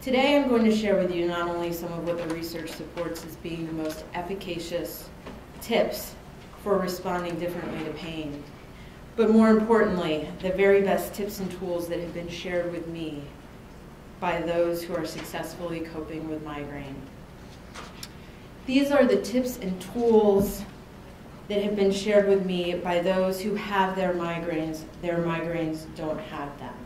Today I'm going to share with you not only some of what the research supports as being the most efficacious tips for responding differently to pain, but more importantly, the very best tips and tools that have been shared with me by those who are successfully coping with migraine. These are the tips and tools that have been shared with me by those who have their migraines. Their migraines don't have them.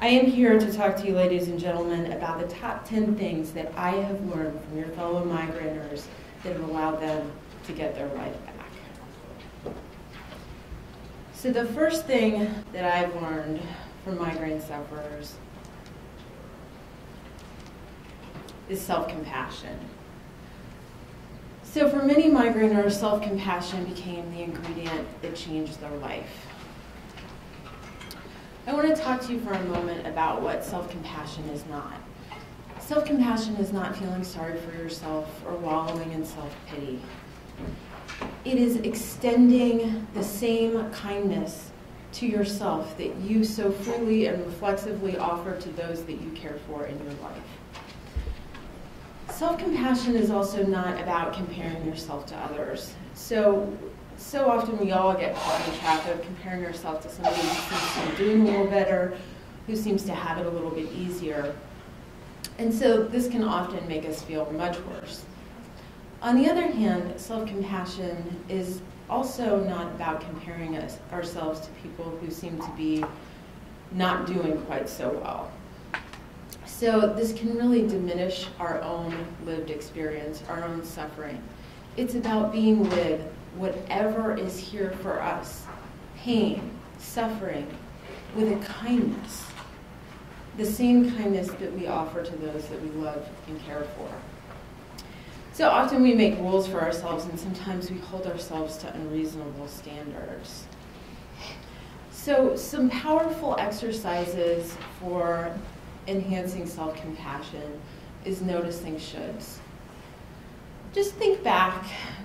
I am here to talk to you, ladies and gentlemen, about the top 10 things that I have learned from your fellow migraineurs that have allowed them to get their life back. So the first thing that I've learned from migraine sufferers is self-compassion. So for many migraineurs, self-compassion became the ingredient that changed their life. I want to talk to you for a moment about what self-compassion is not. Self-compassion is not feeling sorry for yourself or wallowing in self-pity. It is extending the same kindness to yourself that you so freely and reflexively offer to those that you care for in your life. Self-compassion is also not about comparing yourself to others. So, so often we all get caught in the trap of comparing ourselves to somebody who seems to be doing a little better, who seems to have it a little bit easier. And so this can often make us feel much worse. On the other hand, self-compassion is also not about comparing us, ourselves to people who seem to be not doing quite so well. So this can really diminish our own lived experience, our own suffering. It's about being with whatever is here for us, pain, suffering, with a kindness, the same kindness that we offer to those that we love and care for. So often we make rules for ourselves and sometimes we hold ourselves to unreasonable standards. So some powerful exercises for enhancing self-compassion is noticing shoulds. Just think back,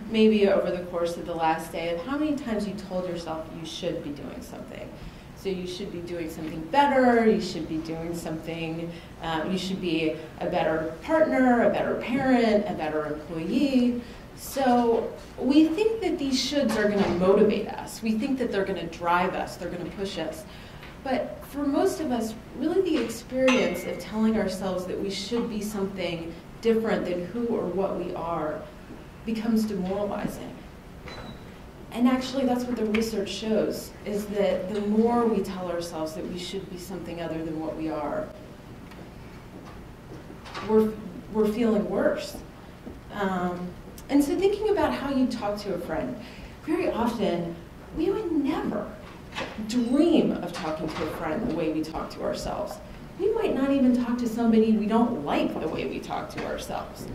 maybe over the course of the last day, of how many times you told yourself you should be doing something. So you should be doing something better, you should be doing something, um, you should be a better partner, a better parent, a better employee. So we think that these shoulds are going to motivate us. We think that they're going to drive us, they're going to push us. But for most of us, really the experience of telling ourselves that we should be something different than who or what we are becomes demoralizing. And actually, that's what the research shows, is that the more we tell ourselves that we should be something other than what we are, we're, we're feeling worse. Um, and so thinking about how you talk to a friend, very often, we would never dream of talking to a friend the way we talk to ourselves. We might not even talk to somebody we don't like the way we talk to ourselves.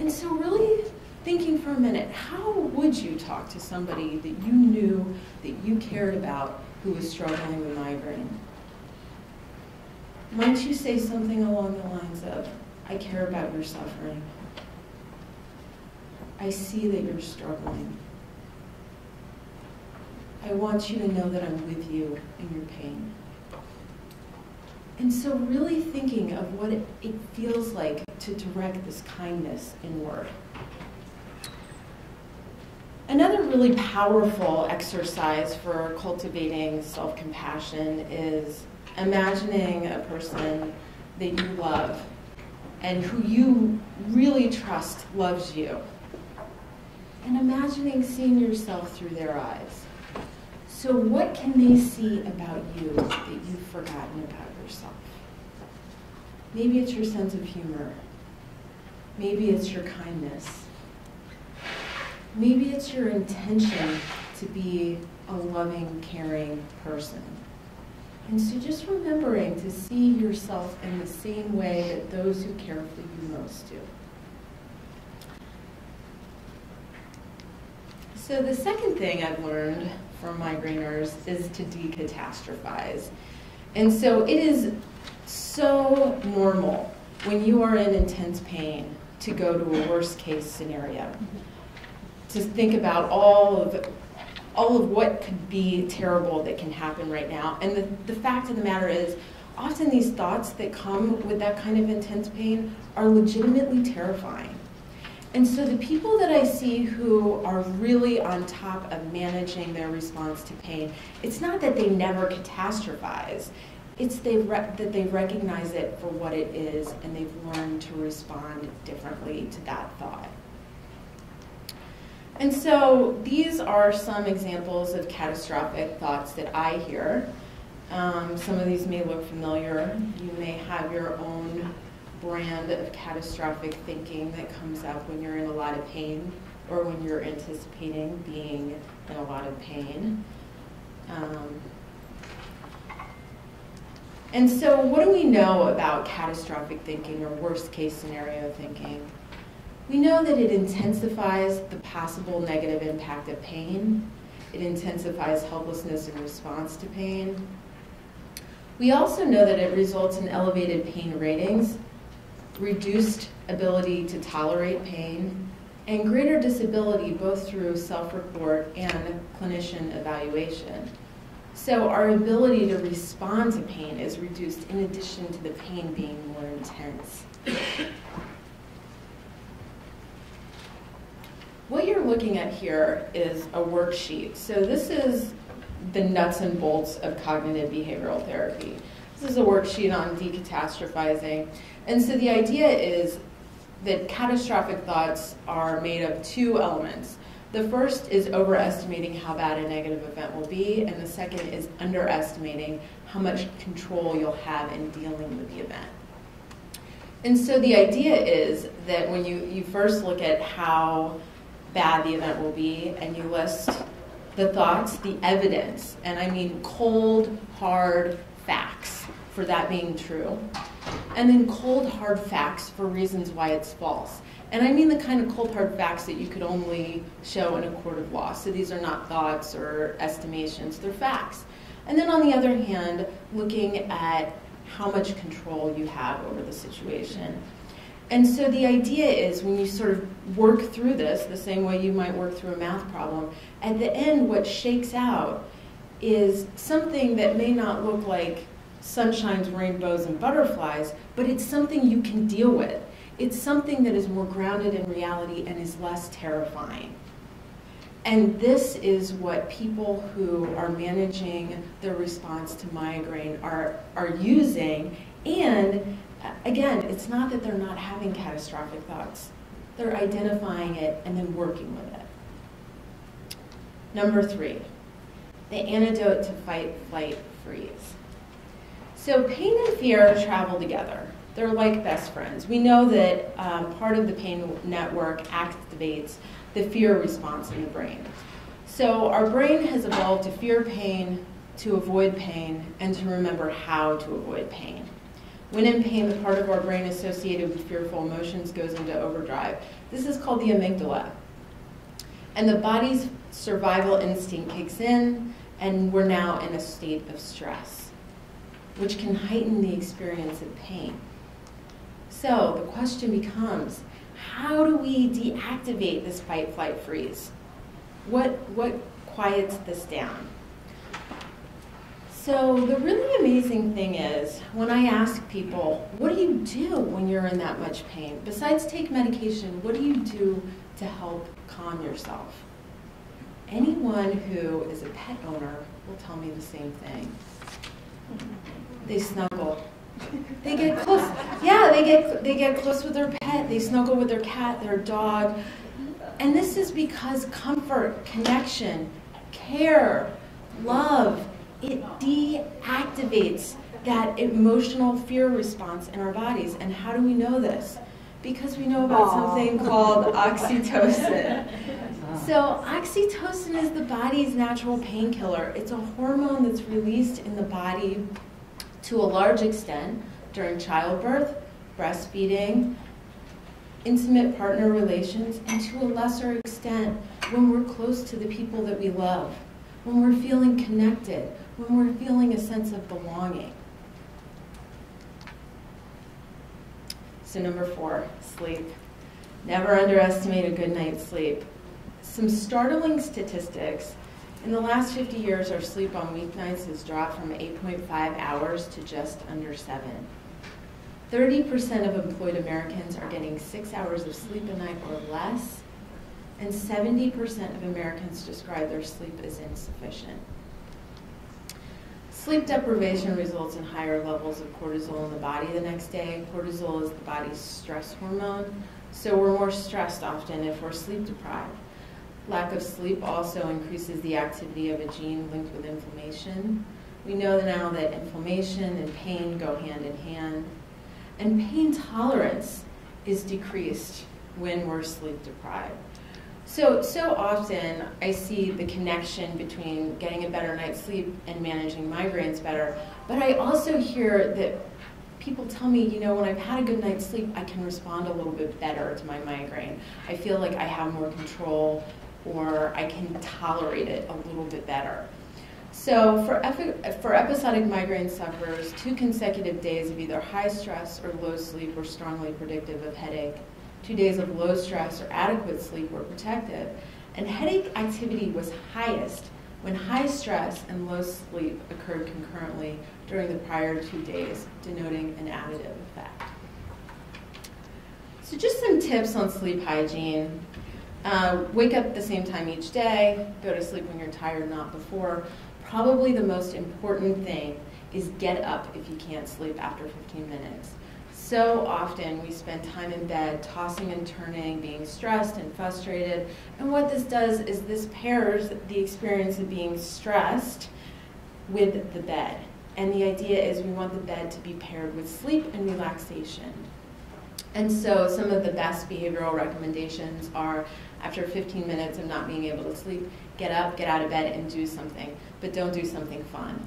And so really thinking for a minute, how would you talk to somebody that you knew, that you cared about, who was struggling with migraine? Might you say something along the lines of, I care about your suffering. I see that you're struggling. I want you to know that I'm with you in your pain. And so really thinking of what it, it feels like to direct this kindness inward. Another really powerful exercise for cultivating self-compassion is imagining a person that you love and who you really trust loves you. And imagining seeing yourself through their eyes. So what can they see about you that you've forgotten about yourself? Maybe it's your sense of humor. Maybe it's your kindness. Maybe it's your intention to be a loving, caring person. And so just remembering to see yourself in the same way that those who care for you most do. So the second thing I've learned from migraineurs is to decatastrophize. And so it is so normal when you are in intense pain to go to a worst case scenario to think about all of all of what could be terrible that can happen right now. And the, the fact of the matter is, often these thoughts that come with that kind of intense pain are legitimately terrifying. And so the people that I see who are really on top of managing their response to pain, it's not that they never catastrophize, it's they that they recognize it for what it is and they've learned to respond differently to that thought. And so these are some examples of catastrophic thoughts that I hear. Um, some of these may look familiar. You may have your own brand of catastrophic thinking that comes up when you're in a lot of pain or when you're anticipating being in a lot of pain. Um, and so, what do we know about catastrophic thinking or worst case scenario thinking? We know that it intensifies the possible negative impact of pain. It intensifies helplessness in response to pain. We also know that it results in elevated pain ratings, reduced ability to tolerate pain, and greater disability both through self-report and clinician evaluation. So our ability to respond to pain is reduced in addition to the pain being more intense. What you're looking at here is a worksheet. So this is the nuts and bolts of cognitive behavioral therapy. This is a worksheet on decatastrophizing. And so the idea is that catastrophic thoughts are made of two elements. The first is overestimating how bad a negative event will be, and the second is underestimating how much control you'll have in dealing with the event. And so the idea is that when you, you first look at how bad the event will be and you list the thoughts, the evidence, and I mean cold, hard facts for that being true, and then cold, hard facts for reasons why it's false. And I mean the kind of cold, hard facts that you could only show in a court of law. So these are not thoughts or estimations, they're facts. And then on the other hand, looking at how much control you have over the situation. And so the idea is when you sort of work through this, the same way you might work through a math problem, at the end, what shakes out is something that may not look like sunshines, rainbows, and butterflies, but it's something you can deal with. It's something that is more grounded in reality and is less terrifying. And this is what people who are managing their response to migraine are, are using. And uh, again, it's not that they're not having catastrophic thoughts. They're identifying it and then working with it. Number three, the antidote to fight, flight, freeze. So pain and fear travel together. They're like best friends. We know that um, part of the pain network activates the fear response in the brain. So our brain has evolved to fear pain, to avoid pain, and to remember how to avoid pain. When in pain, the part of our brain associated with fearful emotions goes into overdrive. This is called the amygdala. And the body's survival instinct kicks in, and we're now in a state of stress, which can heighten the experience of pain. So the question becomes, how do we deactivate this fight, flight, freeze? What, what quiets this down? So the really amazing thing is when I ask people, what do you do when you're in that much pain? Besides take medication, what do you do to help calm yourself? Anyone who is a pet owner will tell me the same thing. They snuggle they get close. Yeah, they get they get close with their pet. They snuggle with their cat, their dog. And this is because comfort, connection, care, love, it deactivates that emotional fear response in our bodies. And how do we know this? Because we know about Aww. something called oxytocin. So, oxytocin is the body's natural painkiller. It's a hormone that's released in the body to a large extent during childbirth, breastfeeding, intimate partner relations, and to a lesser extent when we're close to the people that we love, when we're feeling connected, when we're feeling a sense of belonging. So, number four, sleep. Never underestimate a good night's sleep. Some startling statistics In the last 50 years, our sleep on weeknights has dropped from 8.5 hours to just under seven. 30% of employed Americans are getting six hours of sleep a night or less, and 70% of Americans describe their sleep as insufficient. Sleep deprivation results in higher levels of cortisol in the body the next day. Cortisol is the body's stress hormone, so we're more stressed often if we're sleep deprived. Lack of sleep also increases the activity of a gene linked with inflammation. We know now that inflammation and pain go hand in hand. And pain tolerance is decreased when we're sleep deprived. So, so often I see the connection between getting a better night's sleep and managing migraines better. But I also hear that people tell me, you know, when I've had a good night's sleep, I can respond a little bit better to my migraine. I feel like I have more control or I can tolerate it a little bit better. So for, for episodic migraine sufferers, two consecutive days of either high stress or low sleep were strongly predictive of headache. Two days of low stress or adequate sleep were protective. And headache activity was highest when high stress and low sleep occurred concurrently during the prior two days, denoting an additive effect. So just some tips on sleep hygiene. Uh, wake up at the same time each day, go to sleep when you're tired, not before probably the most important thing is get up if you can't sleep after 15 minutes. So often we spend time in bed tossing and turning, being stressed and frustrated. And what this does is this pairs the experience of being stressed with the bed. And the idea is we want the bed to be paired with sleep and relaxation. And so some of the best behavioral recommendations are after 15 minutes of not being able to sleep, get up, get out of bed, and do something. But don't do something fun.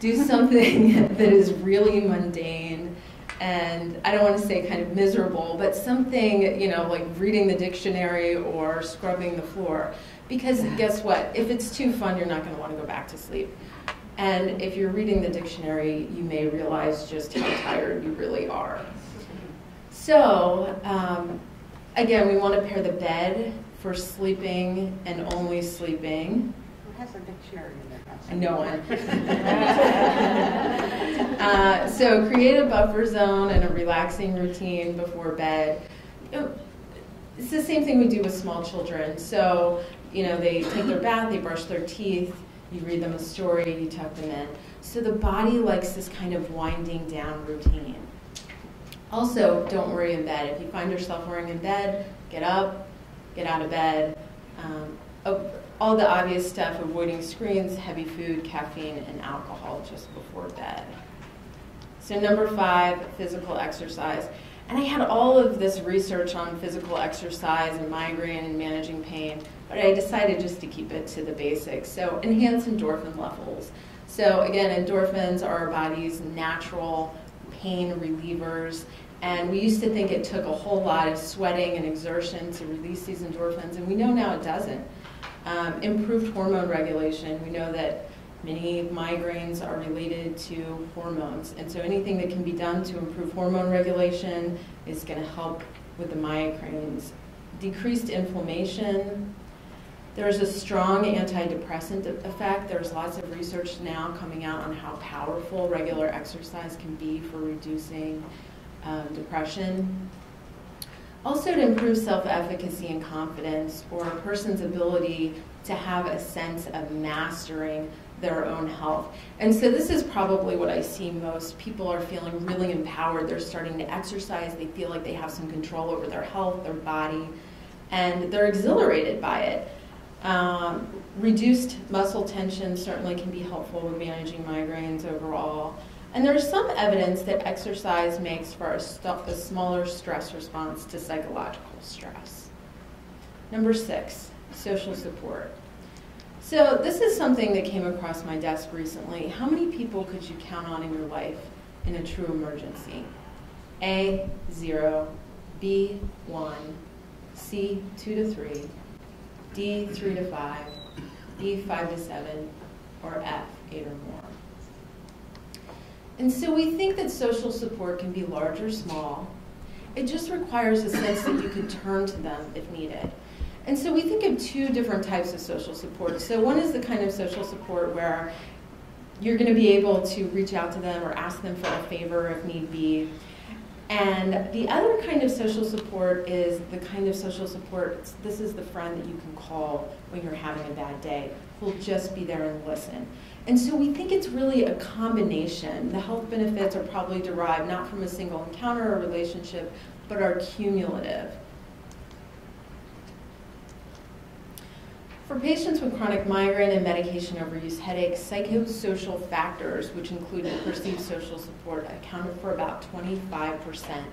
Do something that is really mundane and I don't want to say kind of miserable, but something, you know, like reading the dictionary or scrubbing the floor. Because guess what? If it's too fun, you're not going to want to go back to sleep. And if you're reading the dictionary, you may realize just how tired you really are. So, um, again, we want to pair the bed for sleeping and only sleeping. Who has a dictionary in there? No one. uh, so create a buffer zone and a relaxing routine before bed. It's the same thing we do with small children. So, you know, they take their bath, they brush their teeth, you read them a story, you tuck them in. So the body likes this kind of winding down routine. Also, don't worry in bed. If you find yourself worrying in bed, get up, get out of bed. Um, all the obvious stuff, avoiding screens, heavy food, caffeine, and alcohol just before bed. So number five, physical exercise. And I had all of this research on physical exercise and migraine and managing pain, but I decided just to keep it to the basics. So enhance endorphin levels. So again, endorphins are our body's natural pain relievers. And we used to think it took a whole lot of sweating and exertion to release these endorphins, and we know now it doesn't. Um, improved hormone regulation. We know that many migraines are related to hormones, and so anything that can be done to improve hormone regulation is going to help with the migraines. Decreased inflammation. There's a strong antidepressant effect. There's lots of research now coming out on how powerful regular exercise can be for reducing um, depression. Also to improve self-efficacy and confidence or a person's ability to have a sense of mastering their own health. And so this is probably what I see most. People are feeling really empowered. They're starting to exercise. They feel like they have some control over their health, their body, and they're exhilarated by it. Um, reduced muscle tension certainly can be helpful with managing migraines overall. And there's some evidence that exercise makes for a, a smaller stress response to psychological stress. Number six, social support. So this is something that came across my desk recently. How many people could you count on in your life in a true emergency? A, zero, B, one, C, two to three, D, three to five, E, five to seven, or F, eight or more. And so we think that social support can be large or small. It just requires a sense that you can turn to them if needed. And so we think of two different types of social support. So one is the kind of social support where you're going to be able to reach out to them or ask them for a favor if need be. And the other kind of social support is the kind of social support, this is the friend that you can call when you're having a bad day, who'll just be there and listen. And so we think it's really a combination. The health benefits are probably derived not from a single encounter or relationship, but are cumulative. For patients with chronic migraine and medication overuse headaches, psychosocial factors, which include perceived social support, accounted for about 25%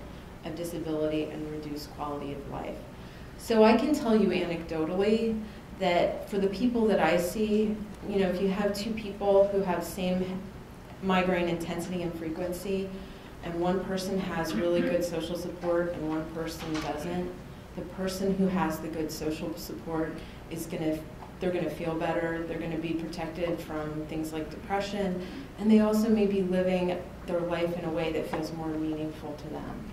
of disability and reduced quality of life. So I can tell you anecdotally that for the people that I see, you know, if you have two people who have same migraine intensity and frequency, and one person has really good social support and one person doesn't, the person who has the good social support is going to they're going to feel better, they're going to be protected from things like depression, and they also may be living their life in a way that feels more meaningful to them.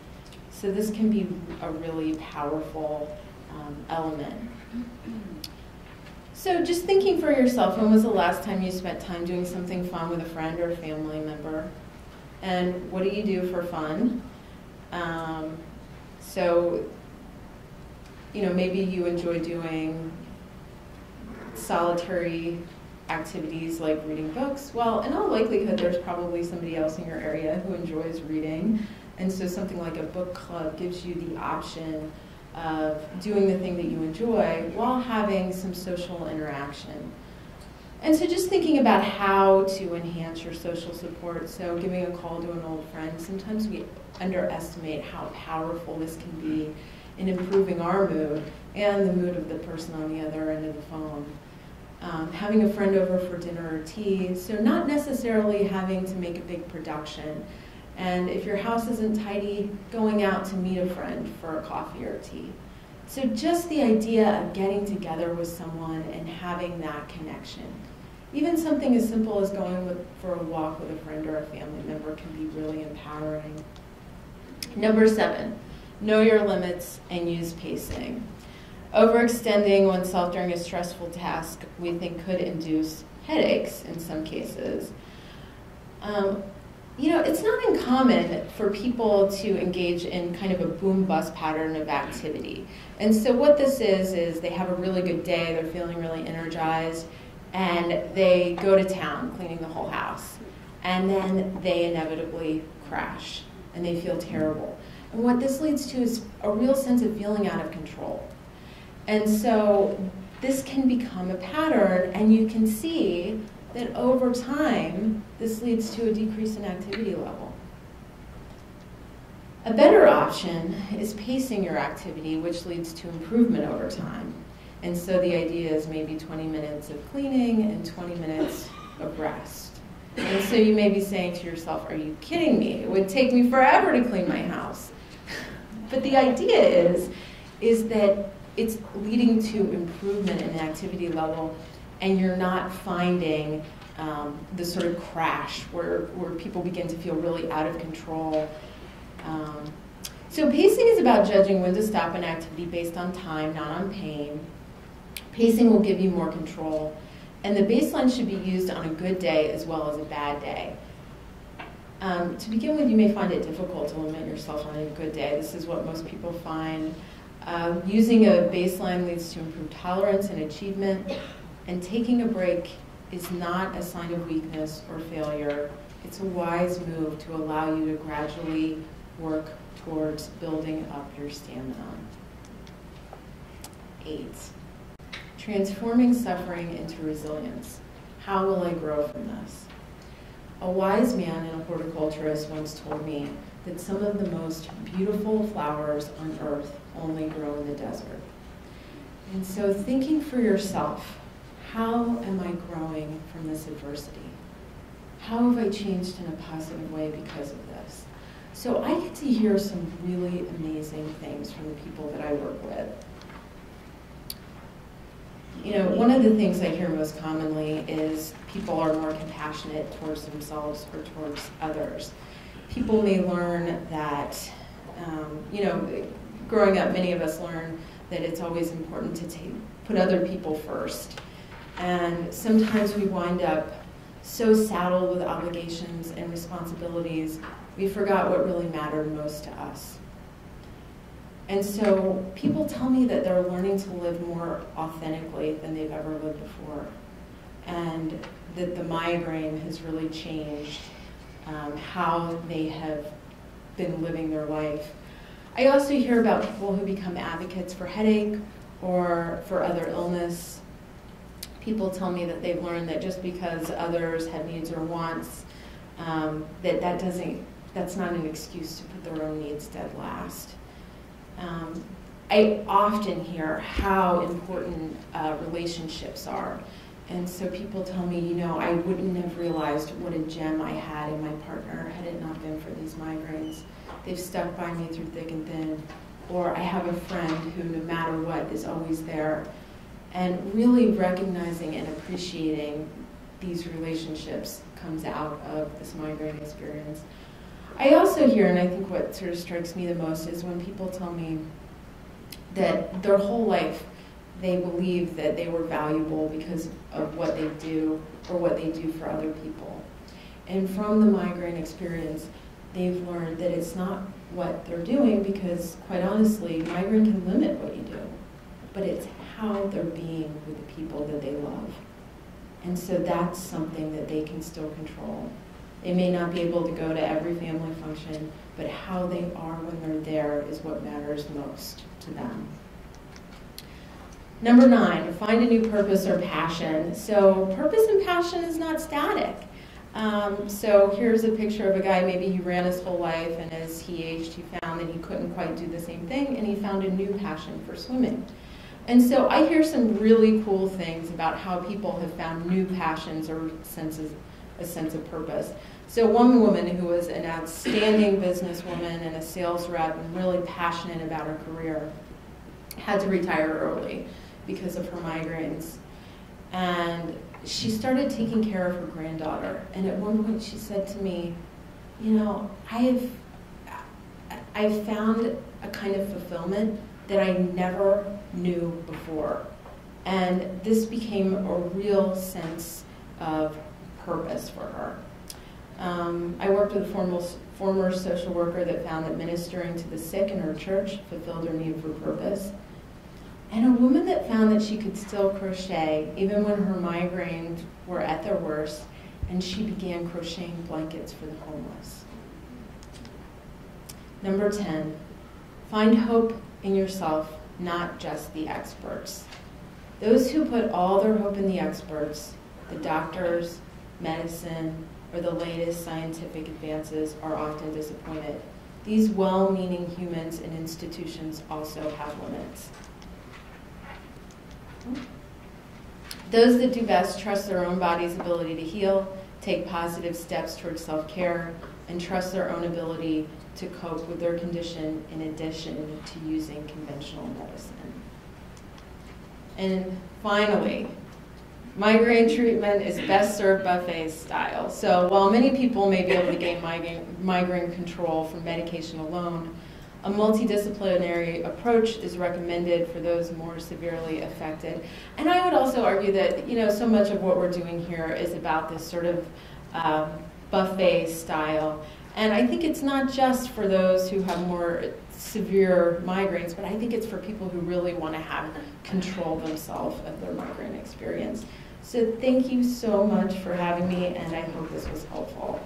So this can be a really powerful um, element. So just thinking for yourself, when was the last time you spent time doing something fun with a friend or a family member? And what do you do for fun? Um, so, you know, maybe you enjoy doing solitary activities like reading books, well, in all likelihood, there's probably somebody else in your area who enjoys reading. And so something like a book club gives you the option of doing the thing that you enjoy while having some social interaction. And so just thinking about how to enhance your social support, so giving a call to an old friend, sometimes we underestimate how powerful this can be in improving our mood and the mood of the person on the other end of the phone um, having a friend over for dinner or tea, so not necessarily having to make a big production. And if your house isn't tidy, going out to meet a friend for a coffee or tea. So just the idea of getting together with someone and having that connection. Even something as simple as going with, for a walk with a friend or a family member can be really empowering. Number seven, know your limits and use pacing. Overextending oneself during a stressful task, we think, could induce headaches in some cases. Um, you know, it's not uncommon for people to engage in kind of a boom bust pattern of activity. And so, what this is, is they have a really good day, they're feeling really energized, and they go to town cleaning the whole house. And then they inevitably crash and they feel terrible. And what this leads to is a real sense of feeling out of control. And so this can become a pattern, and you can see that over time, this leads to a decrease in activity level. A better option is pacing your activity, which leads to improvement over time. And so the idea is maybe 20 minutes of cleaning and 20 minutes of rest. And so you may be saying to yourself, Are you kidding me? It would take me forever to clean my house. But the idea is, is that it's leading to improvement in the activity level, and you're not finding um, the sort of crash where, where people begin to feel really out of control. Um, so pacing is about judging when to stop an activity based on time, not on pain. Pacing will give you more control. And the baseline should be used on a good day as well as a bad day. Um, to begin with, you may find it difficult to limit yourself on a good day. This is what most people find um, using a baseline leads to improved tolerance and achievement, and taking a break is not a sign of weakness or failure. It's a wise move to allow you to gradually work towards building up your stamina. Eight, transforming suffering into resilience. How will I grow from this? A wise man and a horticulturist once told me that some of the most beautiful flowers on earth only grow in the desert. And so thinking for yourself, how am I growing from this adversity? How have I changed in a positive way because of this? So I get to hear some really amazing things from the people that I work with. You know, one of the things I hear most commonly is people are more compassionate towards themselves or towards others people may learn that, um, you know, growing up, many of us learn that it's always important to take, put other people first. And sometimes we wind up so saddled with obligations and responsibilities, we forgot what really mattered most to us. And so people tell me that they're learning to live more authentically than they've ever lived before. And that the migraine has really changed um, how they have been living their life. I also hear about people who become advocates for headache or for other illness. People tell me that they've learned that just because others have needs or wants, um, that that doesn't, that's not an excuse to put their own needs dead last. Um, I often hear how important uh, relationships are. And so people tell me, you know, I wouldn't have realized what a gem I had in my partner had it not been for these migraines. They've stuck by me through thick and thin. Or I have a friend who, no matter what, is always there. And really recognizing and appreciating these relationships comes out of this migraine experience. I also hear, and I think what sort of strikes me the most is when people tell me that their whole life they believe that they were valuable because of what they do or what they do for other people. And from the migraine experience, they've learned that it's not what they're doing because, quite honestly, migraine can limit what you do, but it's how they're being with the people that they love. And so that's something that they can still control. They may not be able to go to every family function, but how they are when they're there is what matters most to them. Number nine, find a new purpose or passion. So, purpose and passion is not static. Um, so, here's a picture of a guy, maybe he ran his whole life, and as he aged, he found that he couldn't quite do the same thing, and he found a new passion for swimming. And so, I hear some really cool things about how people have found new passions or senses, a sense of purpose. So, one woman who was an outstanding businesswoman and a sales rep and really passionate about her career had to retire early because of her migraines. And she started taking care of her granddaughter. And at one point she said to me, you know, I have I've found a kind of fulfillment that I never knew before. And this became a real sense of purpose for her. Um, I worked with a formal, former social worker that found that ministering to the sick in her church fulfilled her need for purpose. And a woman that found that she could still crochet even when her migraines were at their worst, and she began crocheting blankets for the homeless. Number 10, find hope in yourself, not just the experts. Those who put all their hope in the experts, the doctors, medicine, or the latest scientific advances, are often disappointed. These well meaning humans and institutions also have limits. Those that do best trust their own body's ability to heal, take positive steps towards self care, and trust their own ability to cope with their condition in addition to using conventional medicine. And finally, migraine treatment is best served buffet style. So while many people may be able to gain migraine, control from medication alone, a multidisciplinary approach is recommended for those more severely affected. And I would also argue that, you know, so much of what we're doing here is about this sort of um, buffet style. And I think it's not just for those who have more severe migraines, but I think it's for people who really want to have control themselves of their migraine experience. So thank you so much for having me, and I hope this was helpful.